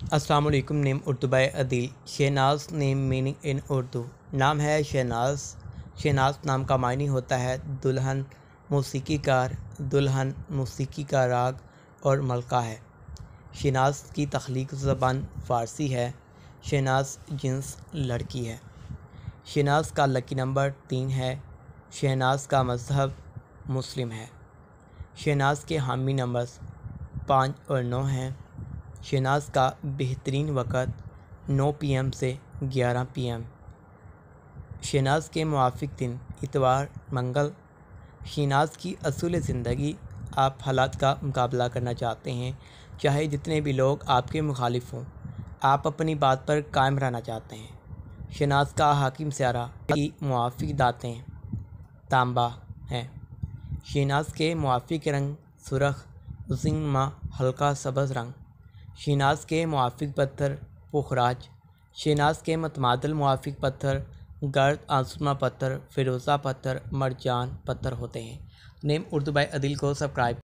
वालेकुम name Urdu by Adeel. Shahnaz name meaning in Urdu. नाम है शहनाज। शहनाज नाम का मायनी होता है दुल्हन मौसीकी दुल्हन, मौसीकी का राग और मलका है। शहनाज की तख्लीक ज़बान फ़ारसी है। शहनाज जिन्स लड़की है। शहनाज का लकी नंबर तीन है। शहनाज का मज़हब मुस्लिम है। शहनाज के हामी नंबर्स पाँच और नौ हैं। शहनाज का बेहतरीन वक़्त 9 पीएम से 11 पीएम। शनाज़ के मुआफ़ दिन, इतवार, मंगल। शहनाज की असूल ज़िंदगी आप हालात का मुकाबला करना चाहते हैं, चाहे जितने भी लोग आपके मुखालिफ हों, आप अपनी बात पर कायम रहना चाहते हैं। शनाज का हाकिम स्यारा की मुआफ़ दातें तांबा हैं। शनाज के मुआफ़ रंग सुरख जिंग हल्का, सब्ज़ रंग। शनाज के मुआफ़ पत्थर, पुखराज। शनाज के मतमादल मुआफ़ पत्थर, गर्द आंसुमा पत्थर, फ़िरोज़ा पत्थर, मरजान पत्थर होते हैं। नेम उर्दू बाई अदिल को सब्सक्राइब